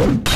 you.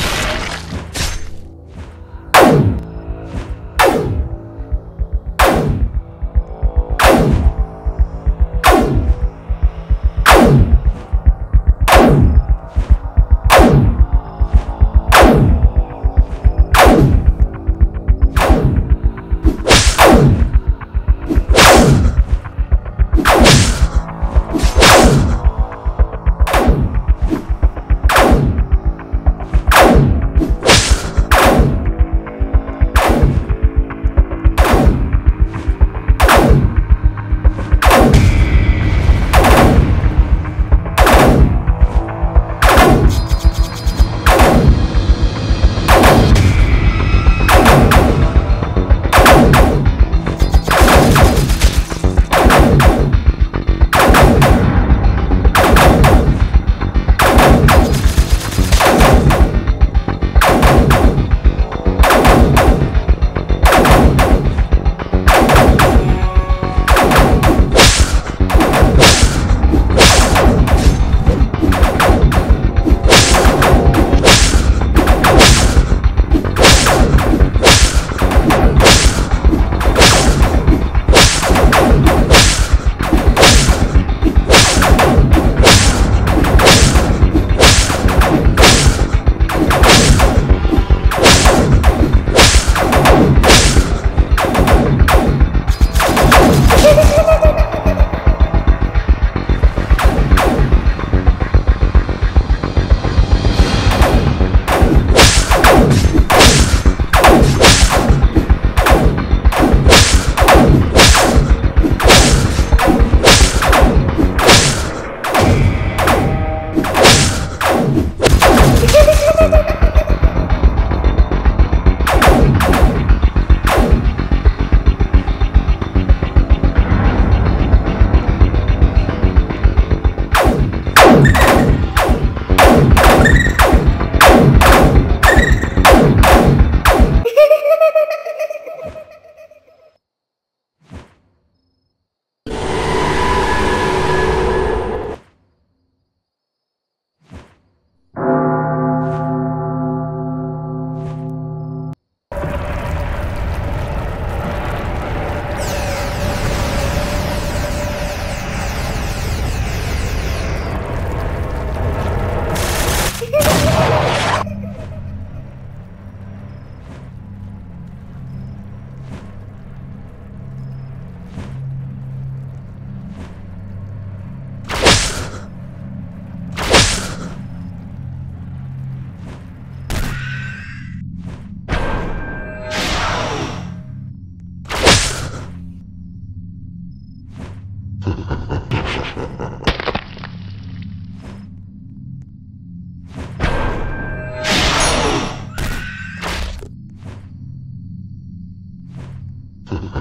You